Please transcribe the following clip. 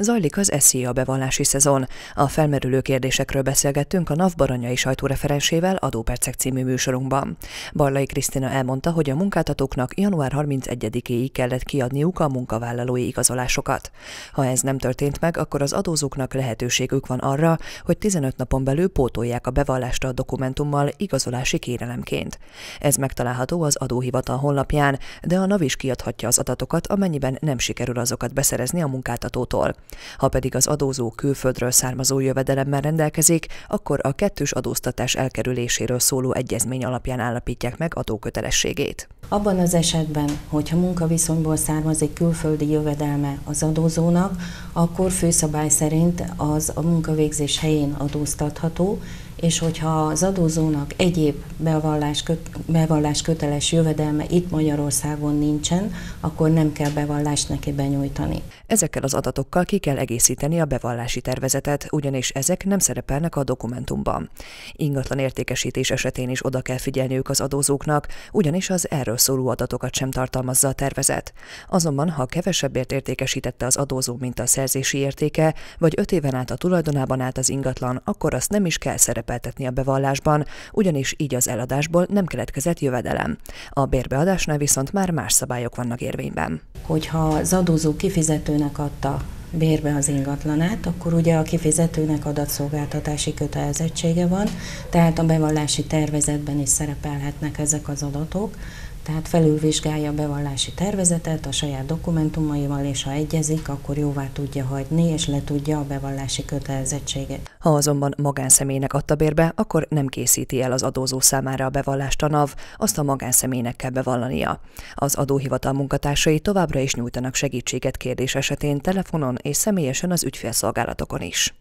Zajlik az SZIA bevallási szezon. A felmerülő kérdésekről beszélgettünk a NAV Baranyai sajtóreferensével Adópercek című műsorunkban. Barlai Krisztina elmondta, hogy a munkáltatóknak január 31-éig kellett kiadniuk a munkavállalói igazolásokat. Ha ez nem történt meg, akkor az adózóknak lehetőségük van arra, hogy 15 napon belül pótolják a bevallást a dokumentummal igazolási kérelemként. Ez megtalálható az adóhivatal honlapján, de a NAV is kiadhatja az adatokat, amennyiben nem sikerül azokat beszerezni a munkáltatótól. Ha pedig az adózó külföldről származó jövedelemmel rendelkezik, akkor a kettős adóztatás elkerüléséről szóló egyezmény alapján állapítják meg adókötelességét. Abban az esetben, hogyha munkaviszonyból származik külföldi jövedelme az adózónak, akkor főszabály szerint az a munkavégzés helyén adóztatható, és hogyha az adózónak egyéb bevallás, köt, bevallás köteles jövedelme itt Magyarországon nincsen, akkor nem kell bevallást neki benyújtani. Ezekkel az adatokkal ki kell egészíteni a bevallási tervezetet, ugyanis ezek nem szerepelnek a dokumentumban. Ingatlan értékesítés esetén is oda kell figyelniük az adózóknak, ugyanis az erről szóló adatokat sem tartalmazza a tervezet. Azonban, ha kevesebbért értékesítette az adózó, mint a szerzési értéke, vagy öt éven át a tulajdonában állt az ingatlan, akkor azt nem is kell szerepeltetni a bevallásban, ugyanis így az eladásból nem keletkezett jövedelem. A bérbeadásnál viszont már más szabályok vannak érvényben. Hogyha az adózó kifizetőnek adta bérbe az ingatlanát, akkor ugye a kifizetőnek adatszolgáltatási kötelezettsége van, tehát a bevallási tervezetben is szerepelhetnek ezek az adatok, tehát felülvizsgálja a bevallási tervezetet a saját dokumentumaival, és ha egyezik, akkor jóvá tudja hagyni, és le tudja a bevallási kötelezettséget. Ha azonban magánszemélynek adta bérbe, akkor nem készíti el az adózó számára a bevallást a NAV, azt a magánszemélynek kell bevallania. Az adóhivatal munkatársai továbbra is nyújtanak segítséget kérdés esetén telefonon és személyesen az ügyfélszolgálatokon is.